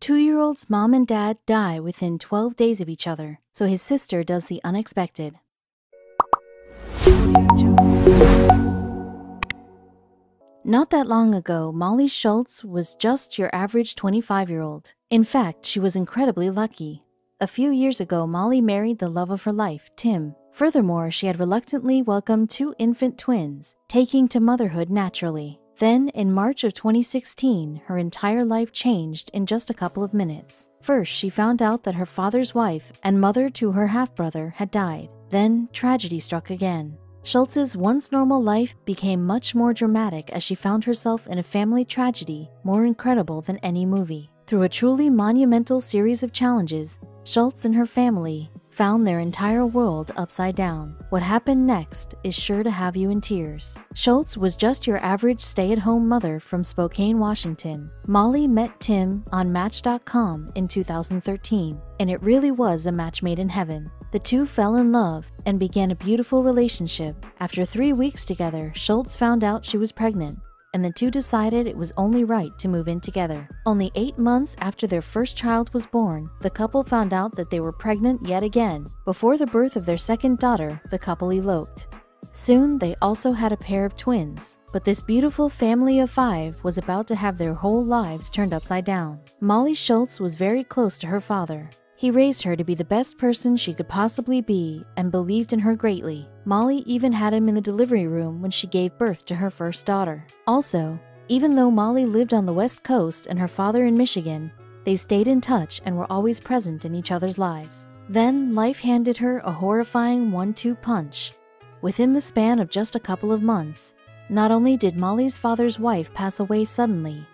Two year old's mom and dad die within 12 days of each other, so his sister does the unexpected. Not that long ago, Molly Schultz was just your average 25 year old. In fact, she was incredibly lucky. A few years ago, Molly married the love of her life, Tim. Furthermore, she had reluctantly welcomed two infant twins, taking to motherhood naturally. Then, in March of 2016, her entire life changed in just a couple of minutes. First, she found out that her father's wife and mother to her half brother had died. Then, tragedy struck again. Schultz's once normal life became much more dramatic as she found herself in a family tragedy more incredible than any movie. Through a truly monumental series of challenges, Schultz and her family found their entire world upside down. What happened next is sure to have you in tears. Schultz was just your average stay at home mother from Spokane, Washington. Molly met Tim on Match.com in 2013, and it really was a match made in heaven. The two fell in love and began a beautiful relationship. After three weeks together, Schultz found out she was pregnant and the two decided it was only right to move in together. Only eight months after their first child was born, the couple found out that they were pregnant yet again. Before the birth of their second daughter, the couple eloped. Soon, they also had a pair of twins, but this beautiful family of five was about to have their whole lives turned upside down. Molly Schultz was very close to her father, he raised her to be the best person she could possibly be and believed in her greatly. Molly even had him in the delivery room when she gave birth to her first daughter. Also, even though Molly lived on the West Coast and her father in Michigan, they stayed in touch and were always present in each other's lives. Then life handed her a horrifying one two punch. Within the span of just a couple of months, not only did Molly's father's wife pass away suddenly,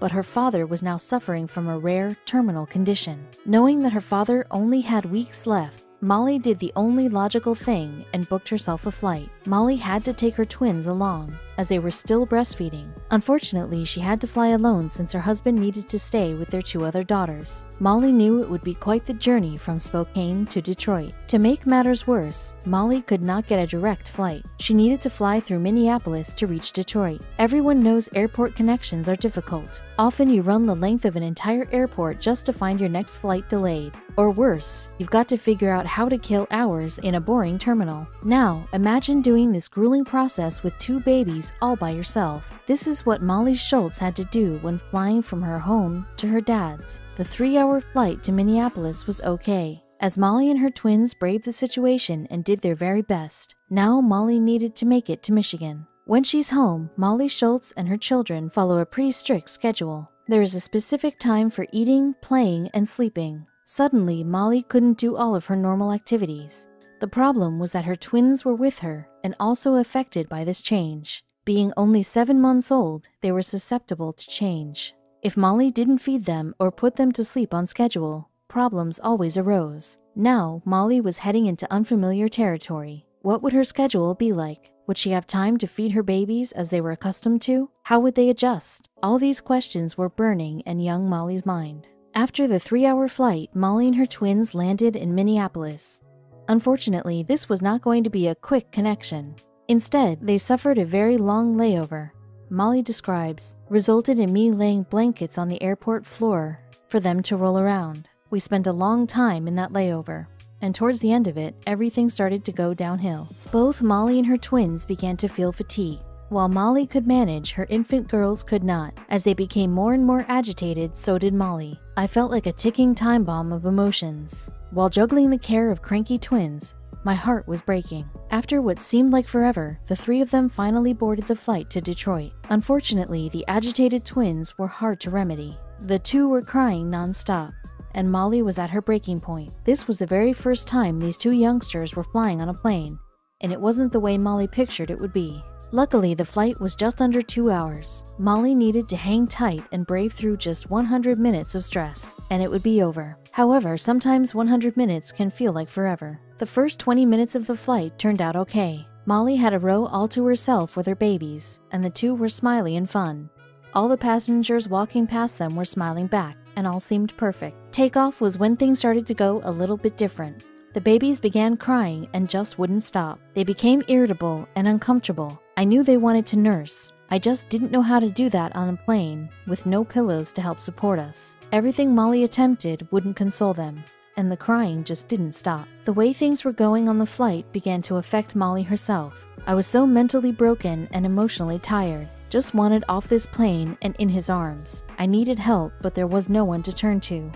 but her father was now suffering from a rare terminal condition. Knowing that her father only had weeks left, Molly did the only logical thing and booked herself a flight. Molly had to take her twins along, as they were still breastfeeding. Unfortunately, she had to fly alone since her husband needed to stay with their two other daughters. Molly knew it would be quite the journey from Spokane to Detroit. To make matters worse, Molly could not get a direct flight. She needed to fly through Minneapolis to reach Detroit. Everyone knows airport connections are difficult. Often you run the length of an entire airport just to find your next flight delayed. Or worse, you've got to figure out how to kill hours in a boring terminal. Now, imagine doing this grueling process with two babies all by yourself. This is what Molly Schultz had to do when flying from her home to her dad's. The three hour flight to Minneapolis was okay, as Molly and her twins braved the situation and did their very best. Now Molly needed to make it to Michigan. When she's home, Molly Schultz and her children follow a pretty strict schedule. There is a specific time for eating, playing, and sleeping. Suddenly, Molly couldn't do all of her normal activities. The problem was that her twins were with her and also affected by this change. Being only seven months old, they were susceptible to change. If Molly didn't feed them or put them to sleep on schedule, problems always arose. Now, Molly was heading into unfamiliar territory. What would her schedule be like? Would she have time to feed her babies as they were accustomed to? How would they adjust? All these questions were burning in young Molly's mind. After the three hour flight, Molly and her twins landed in Minneapolis. Unfortunately, this was not going to be a quick connection. Instead, they suffered a very long layover. Molly describes, resulted in me laying blankets on the airport floor for them to roll around. We spent a long time in that layover, and towards the end of it, everything started to go downhill. Both Molly and her twins began to feel fatigue. While Molly could manage, her infant girls could not. As they became more and more agitated, so did Molly. I felt like a ticking time bomb of emotions. While juggling the care of cranky twins, my heart was breaking. After what seemed like forever, the three of them finally boarded the flight to Detroit. Unfortunately, the agitated twins were hard to remedy. The two were crying nonstop, and Molly was at her breaking point. This was the very first time these two youngsters were flying on a plane, and it wasn't the way Molly pictured it would be. Luckily, the flight was just under two hours. Molly needed to hang tight and brave through just 100 minutes of stress, and it would be over. However, sometimes 100 minutes can feel like forever. The first 20 minutes of the flight turned out okay. Molly had a row all to herself with her babies, and the two were smiley and fun. All the passengers walking past them were smiling back, and all seemed perfect. Takeoff was when things started to go a little bit different. The babies began crying and just wouldn't stop. They became irritable and uncomfortable. I knew they wanted to nurse. I just didn't know how to do that on a plane with no pillows to help support us. Everything Molly attempted wouldn't console them, and the crying just didn't stop. The way things were going on the flight began to affect Molly herself. I was so mentally broken and emotionally tired. Just wanted off this plane and in his arms. I needed help, but there was no one to turn to.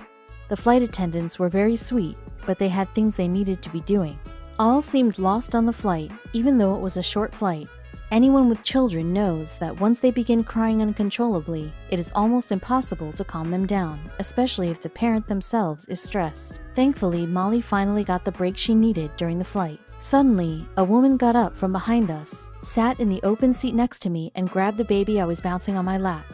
The flight attendants were very sweet, but they had things they needed to be doing. All seemed lost on the flight, even though it was a short flight. Anyone with children knows that once they begin crying uncontrollably, it is almost impossible to calm them down, especially if the parent themselves is stressed. Thankfully, Molly finally got the break she needed during the flight. Suddenly, a woman got up from behind us, sat in the open seat next to me, and grabbed the baby I was bouncing on my lap.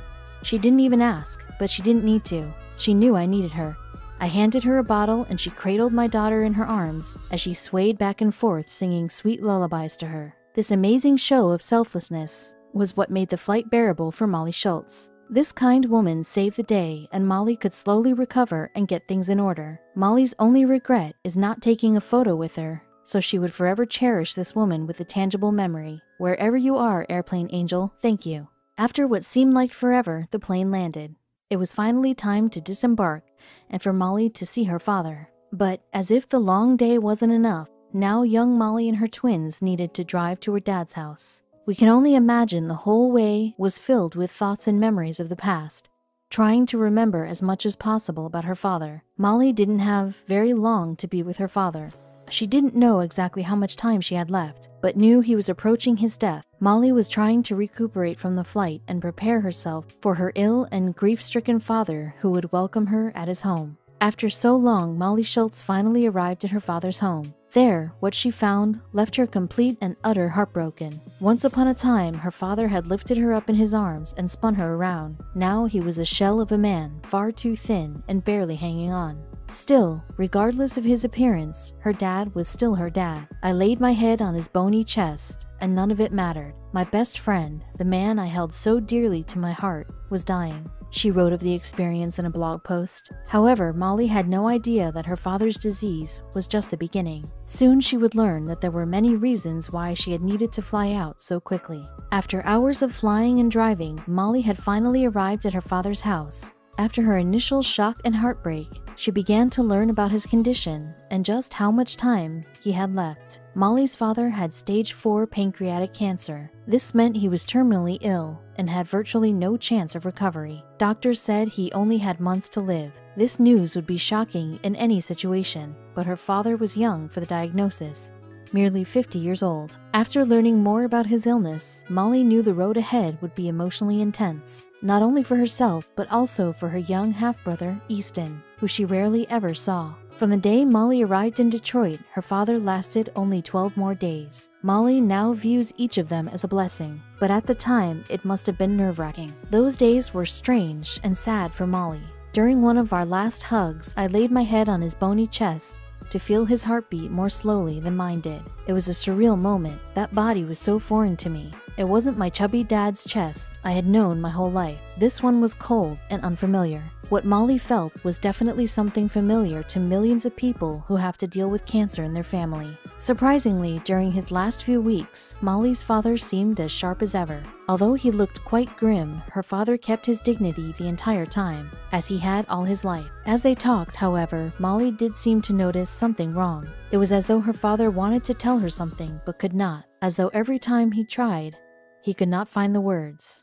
She didn't even ask, but she didn't need to. She knew I needed her. I handed her a bottle and she cradled my daughter in her arms as she swayed back and forth singing sweet lullabies to her. This amazing show of selflessness was what made the flight bearable for Molly Schultz. This kind woman saved the day, and Molly could slowly recover and get things in order. Molly's only regret is not taking a photo with her, so she would forever cherish this woman with a tangible memory. Wherever you are, Airplane Angel, thank you. After what seemed like forever, the plane landed. It was finally time to disembark and for Molly to see her father. But as if the long day wasn't enough, now young Molly and her twins needed to drive to her dad's house. We can only imagine the whole way was filled with thoughts and memories of the past, trying to remember as much as possible about her father. Molly didn't have very long to be with her father. She didn't know exactly how much time she had left, but knew he was approaching his death. Molly was trying to recuperate from the flight and prepare herself for her ill and grief stricken father who would welcome her at his home. After so long, Molly Schultz finally arrived at her father's home. There, what she found left her complete and utter heartbroken. Once upon a time, her father had lifted her up in his arms and spun her around. Now he was a shell of a man, far too thin and barely hanging on. Still, regardless of his appearance, her dad was still her dad. I laid my head on his bony chest, and none of it mattered. My best friend, the man I held so dearly to my heart, was dying. She wrote of the experience in a blog post. However, Molly had no idea that her father's disease was just the beginning. Soon she would learn that there were many reasons why she had needed to fly out so quickly. After hours of flying and driving, Molly had finally arrived at her father's house. After her initial shock and heartbreak, she began to learn about his condition and just how much time he had left. Molly's father had stage 4 pancreatic cancer. This meant he was terminally ill and had virtually no chance of recovery. Doctors said he only had months to live. This news would be shocking in any situation, but her father was young for the diagnosis merely 50 years old. After learning more about his illness, Molly knew the road ahead would be emotionally intense, not only for herself, but also for her young half brother, Easton, who she rarely ever saw. From the day Molly arrived in Detroit, her father lasted only 12 more days. Molly now views each of them as a blessing, but at the time, it must have been nerve wracking. Those days were strange and sad for Molly. During one of our last hugs, I laid my head on his bony chest to feel his heartbeat more slowly than mine did. It was a surreal moment. That body was so foreign to me. It wasn't my chubby dad's chest I had known my whole life. This one was cold and unfamiliar. What Molly felt was definitely something familiar to millions of people who have to deal with cancer in their family. Surprisingly, during his last few weeks, Molly's father seemed as sharp as ever. Although he looked quite grim, her father kept his dignity the entire time, as he had all his life. As they talked, however, Molly did seem to notice something wrong. It was as though her father wanted to tell her something, but could not, as though every time he tried, he could not find the words.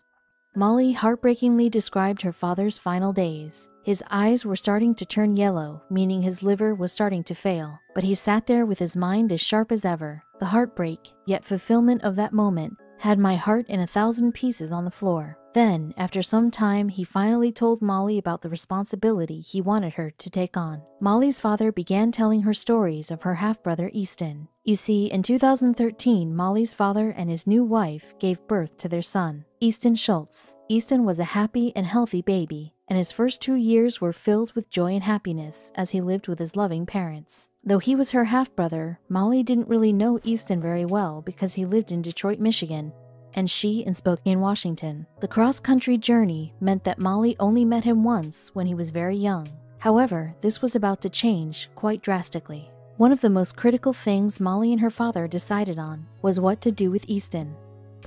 Molly heartbreakingly described her father's final days. His eyes were starting to turn yellow, meaning his liver was starting to fail. But he sat there with his mind as sharp as ever. The heartbreak, yet fulfillment of that moment, had my heart in a thousand pieces on the floor. Then, after some time, he finally told Molly about the responsibility he wanted her to take on. Molly's father began telling her stories of her half brother Easton. You see, in 2013, Molly's father and his new wife gave birth to their son, Easton Schultz. Easton was a happy and healthy baby, and his first two years were filled with joy and happiness as he lived with his loving parents. Though he was her half brother, Molly didn't really know Easton very well because he lived in Detroit, Michigan, and she in Spokane, Washington. The cross country journey meant that Molly only met him once when he was very young. However, this was about to change quite drastically. One of the most critical things Molly and her father decided on was what to do with Easton.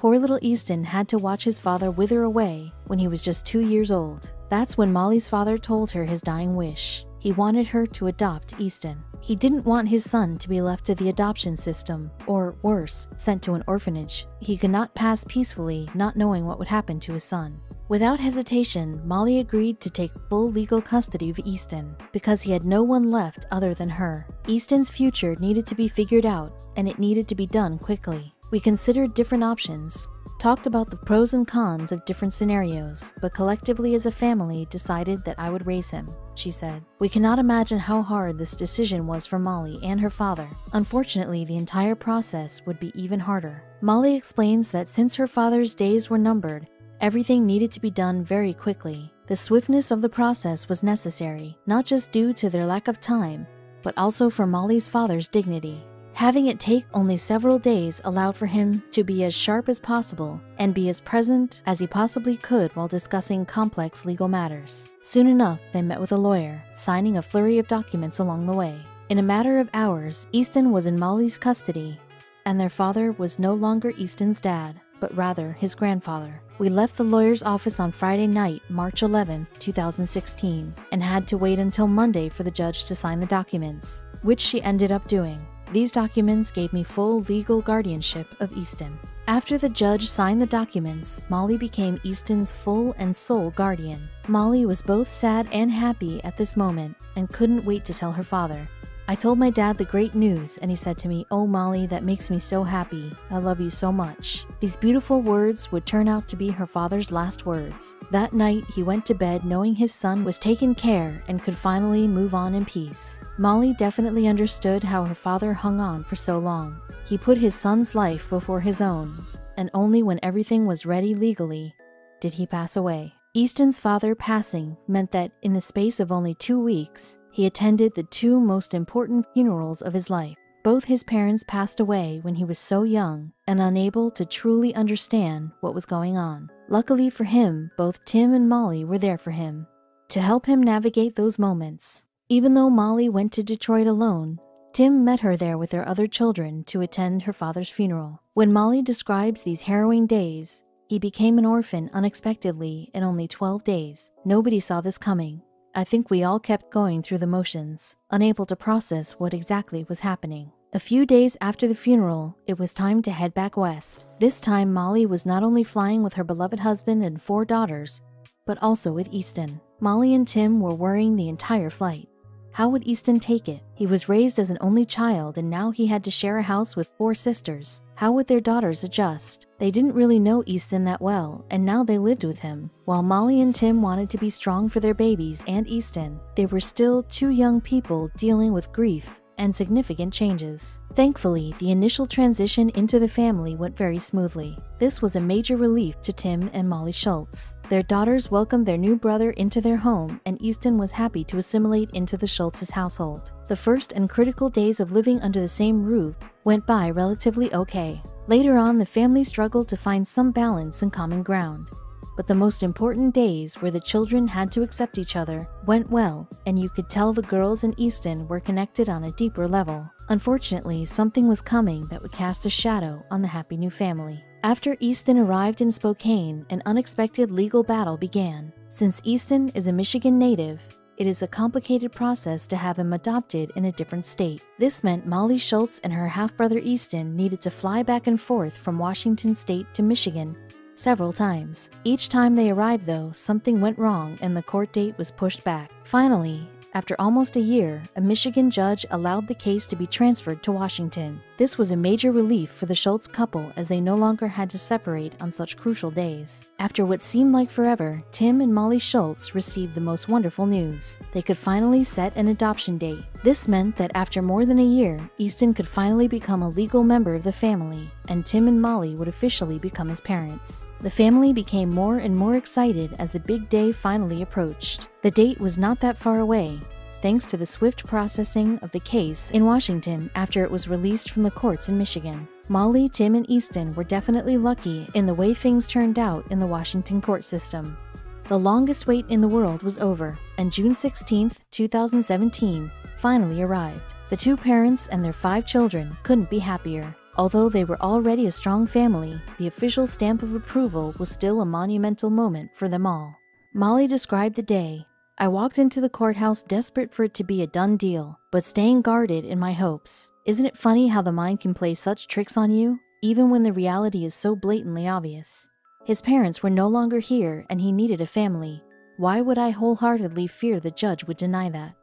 Poor little Easton had to watch his father wither away when he was just two years old. That's when Molly's father told her his dying wish. He wanted her to adopt Easton. He didn't want his son to be left to the adoption system, or worse, sent to an orphanage. He could not pass peacefully, not knowing what would happen to his son. Without hesitation, Molly agreed to take full legal custody of Easton because he had no one left other than her. Easton's future needed to be figured out, and it needed to be done quickly. We considered different options, talked about the pros and cons of different scenarios, but collectively as a family decided that I would raise him, she said. We cannot imagine how hard this decision was for Molly and her father. Unfortunately, the entire process would be even harder. Molly explains that since her father's days were numbered, Everything needed to be done very quickly. The swiftness of the process was necessary, not just due to their lack of time, but also for Molly's father's dignity. Having it take only several days allowed for him to be as sharp as possible and be as present as he possibly could while discussing complex legal matters. Soon enough, they met with a lawyer, signing a flurry of documents along the way. In a matter of hours, Easton was in Molly's custody, and their father was no longer Easton's dad but rather his grandfather. We left the lawyer's office on Friday night, March 11, 2016, and had to wait until Monday for the judge to sign the documents, which she ended up doing. These documents gave me full legal guardianship of Easton. After the judge signed the documents, Molly became Easton's full and sole guardian. Molly was both sad and happy at this moment and couldn't wait to tell her father. I told my dad the great news, and he said to me, Oh, Molly, that makes me so happy. I love you so much. These beautiful words would turn out to be her father's last words. That night, he went to bed knowing his son was taken care and could finally move on in peace. Molly definitely understood how her father hung on for so long. He put his son's life before his own, and only when everything was ready legally did he pass away. Easton's father passing meant that in the space of only two weeks, he attended the two most important funerals of his life. Both his parents passed away when he was so young and unable to truly understand what was going on. Luckily for him, both Tim and Molly were there for him to help him navigate those moments. Even though Molly went to Detroit alone, Tim met her there with their other children to attend her father's funeral. When Molly describes these harrowing days, he became an orphan unexpectedly in only 12 days. Nobody saw this coming, I think we all kept going through the motions, unable to process what exactly was happening. A few days after the funeral, it was time to head back west. This time, Molly was not only flying with her beloved husband and four daughters, but also with Easton. Molly and Tim were worrying the entire flight. How would Easton take it? He was raised as an only child and now he had to share a house with four sisters. How would their daughters adjust? They didn't really know Easton that well, and now they lived with him. While Molly and Tim wanted to be strong for their babies and Easton, they were still two young people dealing with grief and significant changes. Thankfully, the initial transition into the family went very smoothly. This was a major relief to Tim and Molly Schultz. Their daughters welcomed their new brother into their home, and Easton was happy to assimilate into the Schultz's household. The first and critical days of living under the same roof went by relatively okay. Later on, the family struggled to find some balance and common ground but the most important days where the children had to accept each other went well, and you could tell the girls and Easton were connected on a deeper level. Unfortunately, something was coming that would cast a shadow on the happy new family. After Easton arrived in Spokane, an unexpected legal battle began. Since Easton is a Michigan native, it is a complicated process to have him adopted in a different state. This meant Molly Schultz and her half brother Easton needed to fly back and forth from Washington state to Michigan several times. Each time they arrived, though, something went wrong and the court date was pushed back. Finally, after almost a year, a Michigan judge allowed the case to be transferred to Washington. This was a major relief for the Schultz couple as they no longer had to separate on such crucial days. After what seemed like forever, Tim and Molly Schultz received the most wonderful news. They could finally set an adoption date. This meant that after more than a year, Easton could finally become a legal member of the family, and Tim and Molly would officially become his parents. The family became more and more excited as the big day finally approached. The date was not that far away, thanks to the swift processing of the case in Washington after it was released from the courts in Michigan. Molly, Tim, and Easton were definitely lucky in the way things turned out in the Washington court system. The longest wait in the world was over, and June 16, 2017, finally arrived. The two parents and their five children couldn't be happier. Although they were already a strong family, the official stamp of approval was still a monumental moment for them all. Molly described the day. I walked into the courthouse desperate for it to be a done deal, but staying guarded in my hopes. Isn't it funny how the mind can play such tricks on you, even when the reality is so blatantly obvious? His parents were no longer here and he needed a family. Why would I wholeheartedly fear the judge would deny that?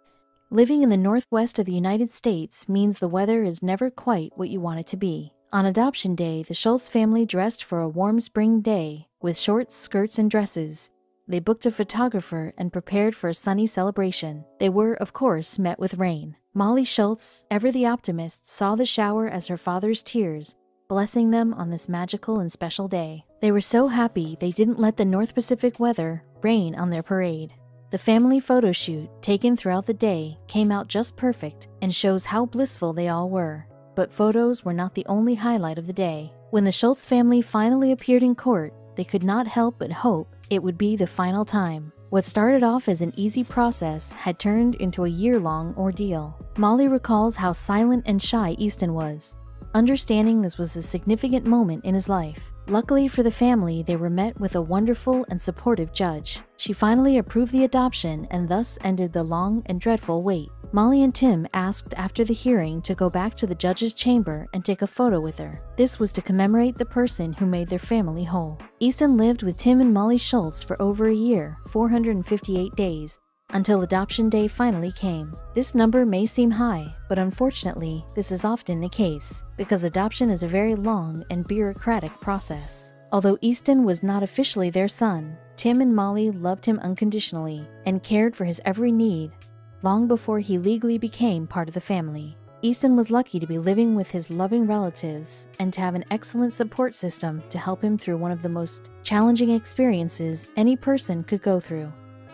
Living in the northwest of the United States means the weather is never quite what you want it to be. On adoption day, the Schultz family dressed for a warm spring day with shorts, skirts, and dresses. They booked a photographer and prepared for a sunny celebration. They were, of course, met with rain. Molly Schultz, ever the optimist, saw the shower as her father's tears, blessing them on this magical and special day. They were so happy they didn't let the North Pacific weather rain on their parade. The family photo shoot, taken throughout the day, came out just perfect and shows how blissful they all were. But photos were not the only highlight of the day. When the Schultz family finally appeared in court, they could not help but hope it would be the final time. What started off as an easy process had turned into a year long ordeal. Molly recalls how silent and shy Easton was, understanding this was a significant moment in his life. Luckily for the family, they were met with a wonderful and supportive judge. She finally approved the adoption and thus ended the long and dreadful wait. Molly and Tim asked after the hearing to go back to the judge's chamber and take a photo with her. This was to commemorate the person who made their family whole. Easton lived with Tim and Molly Schultz for over a year, 458 days, until adoption day finally came. This number may seem high, but unfortunately, this is often the case, because adoption is a very long and bureaucratic process. Although Easton was not officially their son, Tim and Molly loved him unconditionally and cared for his every need long before he legally became part of the family. Easton was lucky to be living with his loving relatives and to have an excellent support system to help him through one of the most challenging experiences any person could go through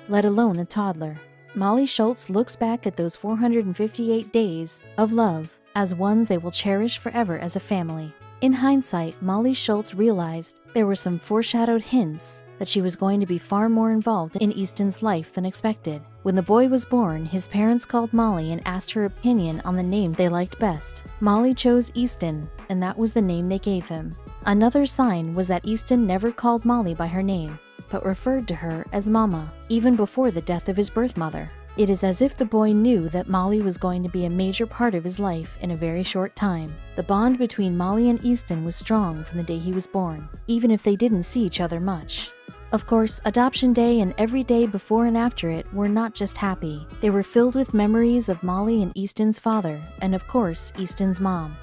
let alone a toddler. Molly Schultz looks back at those 458 days of love as ones they will cherish forever as a family. In hindsight, Molly Schultz realized there were some foreshadowed hints that she was going to be far more involved in Easton's life than expected. When the boy was born, his parents called Molly and asked her opinion on the name they liked best. Molly chose Easton, and that was the name they gave him. Another sign was that Easton never called Molly by her name but referred to her as Mama, even before the death of his birth mother. It is as if the boy knew that Molly was going to be a major part of his life in a very short time. The bond between Molly and Easton was strong from the day he was born, even if they didn't see each other much. Of course, adoption day and every day before and after it were not just happy. They were filled with memories of Molly and Easton's father, and of course, Easton's mom.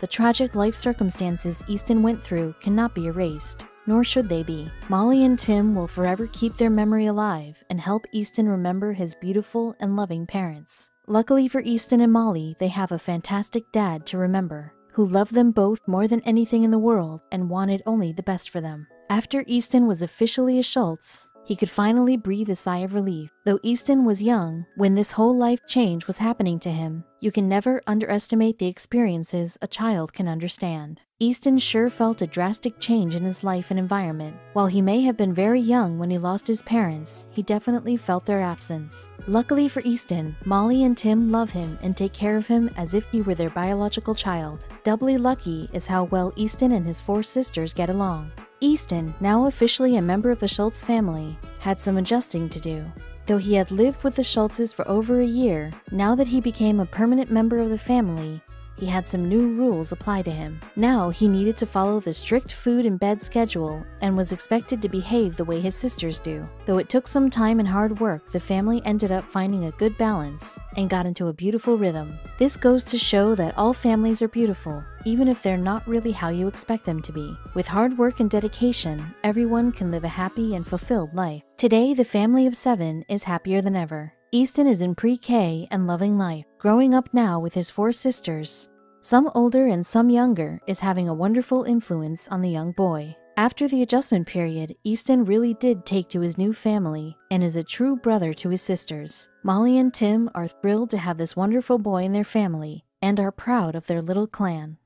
The tragic life circumstances Easton went through cannot be erased nor should they be. Molly and Tim will forever keep their memory alive and help Easton remember his beautiful and loving parents. Luckily for Easton and Molly, they have a fantastic dad to remember, who loved them both more than anything in the world and wanted only the best for them. After Easton was officially a Schultz, he could finally breathe a sigh of relief. Though Easton was young when this whole life change was happening to him, you can never underestimate the experiences a child can understand. Easton sure felt a drastic change in his life and environment. While he may have been very young when he lost his parents, he definitely felt their absence. Luckily for Easton, Molly and Tim love him and take care of him as if he were their biological child. Doubly lucky is how well Easton and his four sisters get along. Easton, now officially a member of the Schultz family, had some adjusting to do. Though he had lived with the Schultzes for over a year, now that he became a permanent member of the family, he had some new rules apply to him. Now he needed to follow the strict food and bed schedule and was expected to behave the way his sisters do. Though it took some time and hard work, the family ended up finding a good balance and got into a beautiful rhythm. This goes to show that all families are beautiful, even if they're not really how you expect them to be. With hard work and dedication, everyone can live a happy and fulfilled life. Today, the family of seven is happier than ever. Easton is in pre K and loving life, growing up now with his four sisters. Some older and some younger is having a wonderful influence on the young boy. After the adjustment period, Easton really did take to his new family and is a true brother to his sisters. Molly and Tim are thrilled to have this wonderful boy in their family and are proud of their little clan.